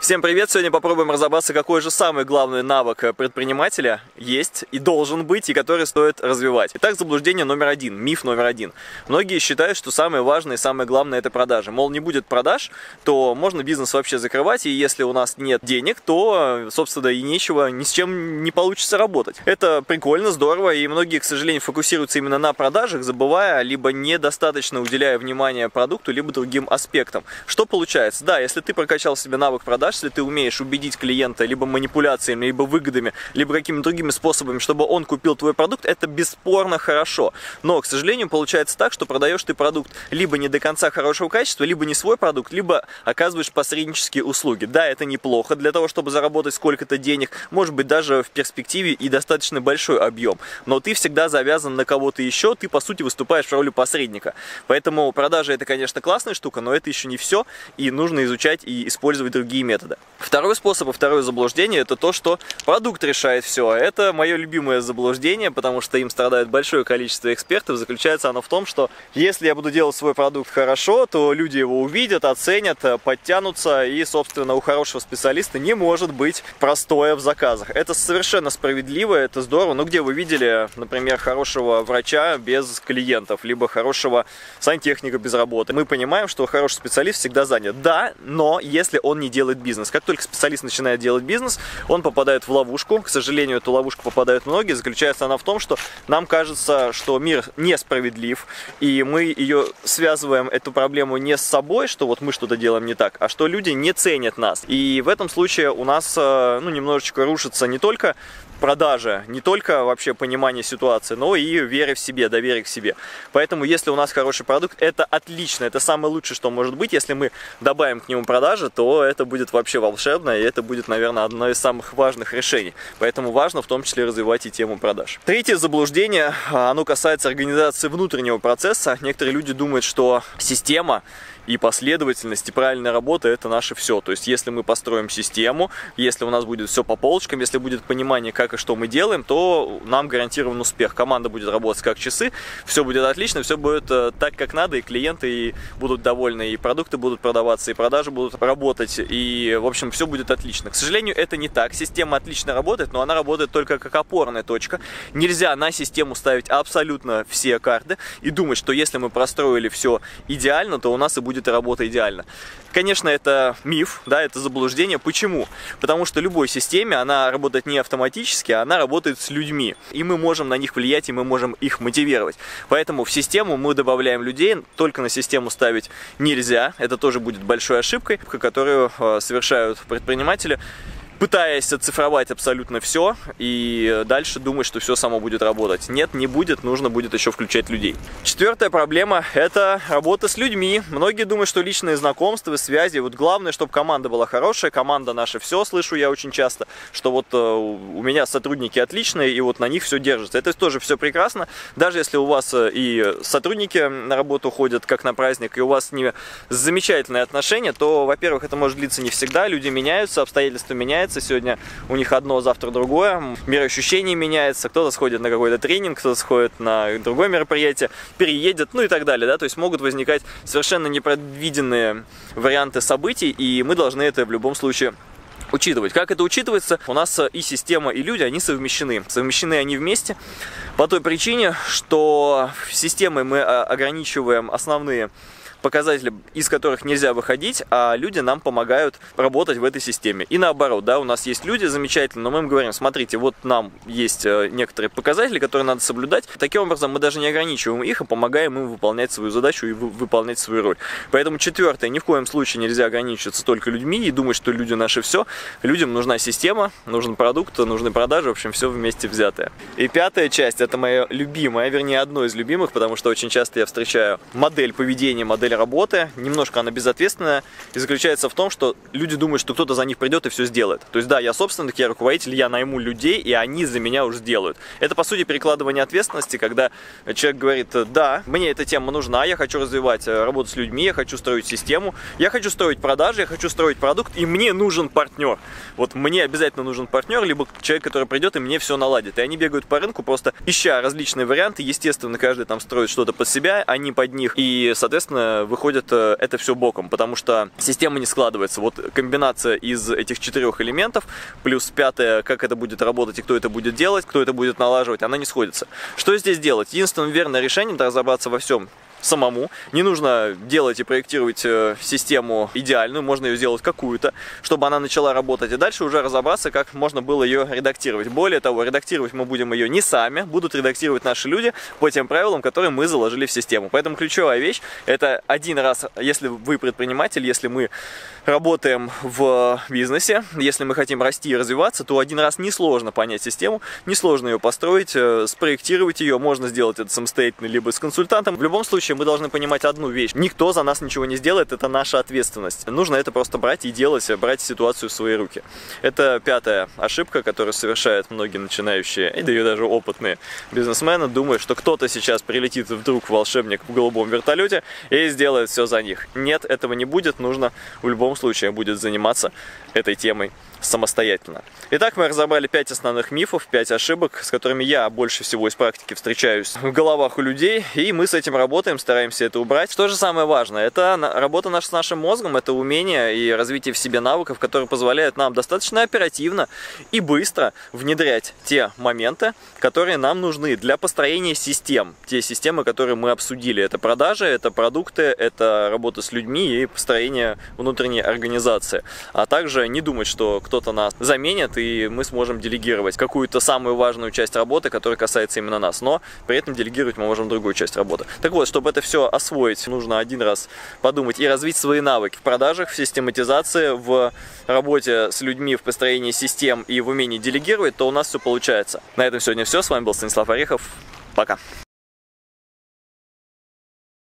Всем привет! Сегодня попробуем разобраться, какой же самый главный навык предпринимателя есть и должен быть, и который стоит развивать. Итак, заблуждение номер один, миф номер один. Многие считают, что самое важное и самое главное это продажи. Мол, не будет продаж, то можно бизнес вообще закрывать, и если у нас нет денег, то, собственно, и нечего, ни с чем не получится работать. Это прикольно, здорово, и многие, к сожалению, фокусируются именно на продажах, забывая, либо недостаточно уделяя внимание продукту, либо другим аспектам. Что получается? Да, если ты прокачал себе навык продаж, продаж, если ты умеешь убедить клиента либо манипуляциями, либо выгодами, либо какими-то другими способами, чтобы он купил твой продукт, это бесспорно хорошо. Но, к сожалению, получается так, что продаешь ты продукт либо не до конца хорошего качества, либо не свой продукт, либо оказываешь посреднические услуги. Да, это неплохо для того, чтобы заработать сколько-то денег, может быть, даже в перспективе и достаточно большой объем. Но ты всегда завязан на кого-то еще, ты, по сути, выступаешь в роли посредника. Поэтому продажа это, конечно, классная штука, но это еще не все, и нужно изучать и использовать другие методы метода. Второй способ и второе заблуждение это то, что продукт решает все. Это мое любимое заблуждение, потому что им страдает большое количество экспертов. Заключается оно в том, что если я буду делать свой продукт хорошо, то люди его увидят, оценят, подтянутся, и, собственно, у хорошего специалиста не может быть простое в заказах. Это совершенно справедливо, это здорово. Но где вы видели, например, хорошего врача без клиентов, либо хорошего сантехника без работы? Мы понимаем, что хороший специалист всегда занят. Да, но если он не делает бизнес. Как только специалист начинает делать бизнес, он попадает в ловушку. К сожалению, эту ловушку попадают многие. Заключается она в том, что нам кажется, что мир несправедлив, и мы ее связываем, эту проблему не с собой, что вот мы что-то делаем не так, а что люди не ценят нас. И в этом случае у нас э, ну, немножечко рушится не только продажа, не только вообще понимание ситуации, но и веры в себе, доверие к себе. Поэтому, если у нас хороший продукт, это отлично, это самое лучшее, что может быть. Если мы добавим к нему продажи, то это будет вообще волшебно, и это будет, наверное, одно из самых важных решений. Поэтому важно в том числе развивать и тему продаж. Третье заблуждение, оно касается организации внутреннего процесса. Некоторые люди думают, что система и последовательность, и правильная работа – это наше все. То есть, если мы построим систему, если у нас будет все по полочкам, если будет понимание, как и что мы делаем, то нам гарантирован успех. Команда будет работать как часы, все будет отлично, все будет э, так, как надо, и клиенты будут довольны, и продукты будут продаваться, и продажи будут работать, и, в общем, все будет отлично. К сожалению, это не так. Система отлично работает, но она работает только как опорная точка. Нельзя на систему ставить абсолютно все карты и думать, что если мы простроили все идеально, то у нас и будет будет работа идеально. Конечно, это миф, да, это заблуждение. Почему? Потому что любой системе она работает не автоматически, а она работает с людьми. И мы можем на них влиять, и мы можем их мотивировать. Поэтому в систему мы добавляем людей, только на систему ставить нельзя. Это тоже будет большой ошибкой, которую э, совершают предприниматели пытаясь оцифровать абсолютно все и дальше думать, что все само будет работать. Нет, не будет, нужно будет еще включать людей. Четвертая проблема – это работа с людьми. Многие думают, что личные знакомства, связи, вот главное, чтобы команда была хорошая, команда наша все, слышу я очень часто, что вот э, у меня сотрудники отличные, и вот на них все держится. Это тоже все прекрасно, даже если у вас э, и сотрудники на работу ходят как на праздник, и у вас с ними замечательные отношения, то, во-первых, это может длиться не всегда, люди меняются, обстоятельства меняются, меняется. Сегодня у них одно, завтра другое. Мир ощущений меняется. Кто-то сходит на какой-то тренинг, кто-то сходит на другое мероприятие, переедет, ну и так далее. Да? То есть могут возникать совершенно непредвиденные варианты событий, и мы должны это в любом случае учитывать. Как это учитывается? У нас и система, и люди, они совмещены. Совмещены они вместе по той причине, что системой мы а, ограничиваем основные показатели, из которых нельзя выходить, а люди нам помогают работать в этой системе. И наоборот, да, у нас есть люди замечательные, но мы им говорим, смотрите, вот нам есть э, некоторые показатели, которые надо соблюдать. Таким образом, мы даже не ограничиваем их, а помогаем им выполнять свою задачу и выполнять свою роль. Поэтому четвертое, ни в коем случае нельзя ограничиваться только людьми и думать, что люди наши все. Людям нужна система, нужен продукт, нужны продажи, в общем, все вместе взятое. И пятая часть, это моя любимая, вернее, одно из любимых, потому что очень часто я встречаю модель поведения, модель модель работы, немножко она безответственная, и заключается в том, что люди думают, что кто-то за них придет и все сделает. То есть да, я собственник, я руководитель, я найму людей, и они за меня уже сделают. Это, по сути, перекладывание ответственности, когда человек говорит, да, мне эта тема нужна, я хочу развивать э, работу с людьми, я хочу строить систему, я хочу строить продажи, я хочу строить продукт, и мне нужен партнер. Вот мне обязательно нужен партнер, либо человек, который придет и мне все наладит. И они бегают по рынку, просто ища различные варианты. Естественно, каждый там строит что-то под себя, они под них. И, соответственно, выходит э, это все боком, потому что система не складывается. Вот комбинация из этих четырех элементов, плюс пятое, как это будет работать и кто это будет делать, кто это будет налаживать, она не сходится. Что здесь делать? Единственное верное решение, это разобраться во всем самому. Не нужно делать и проектировать э, систему идеальную, можно ее сделать какую-то, чтобы она начала работать, и дальше уже разобраться, как можно было ее редактировать. Более того, редактировать мы будем ее не сами, будут редактировать наши люди по тем правилам, которые мы заложили в систему. Поэтому ключевая вещь – это один раз, если вы предприниматель, если мы работаем в бизнесе, если мы хотим расти и развиваться, то один раз несложно понять систему, несложно ее построить, э, спроектировать ее, можно сделать это самостоятельно, либо с консультантом. В любом случае, мы должны понимать одну вещь. Никто за нас ничего не сделает, это наша ответственность. Нужно это просто брать и делать, брать ситуацию в свои руки. Это пятая ошибка, которую совершают многие начинающие, и да и даже опытные бизнесмены, думая, что кто-то сейчас прилетит вдруг волшебник в голубом вертолете и сделает все за них. Нет, этого не будет, нужно в любом случае будет заниматься этой темой самостоятельно. Итак, мы разобрали 5 основных мифов, 5 ошибок, с которыми я больше всего из практики встречаюсь в головах у людей, и мы с этим работаем, стараемся это убрать. Что же самое важное? Это работа наш, с нашим мозгом, это умение и развитие в себе навыков, которые позволяют нам достаточно оперативно и быстро внедрять те моменты, которые нам нужны для построения систем. Те системы, которые мы обсудили. Это продажи, это продукты, это работа с людьми и построение внутренней организации. А также не думать, что кто-то нас заменит, и мы сможем делегировать какую-то самую важную часть работы, которая касается именно нас. Но при этом делегировать мы можем другую часть работы. Так вот, чтобы это все освоить, нужно один раз подумать и развить свои навыки в продажах, в систематизации, в работе с людьми, в построении систем и в умении делегировать, то у нас все получается. На этом сегодня все. С вами был Станислав Орехов. Пока.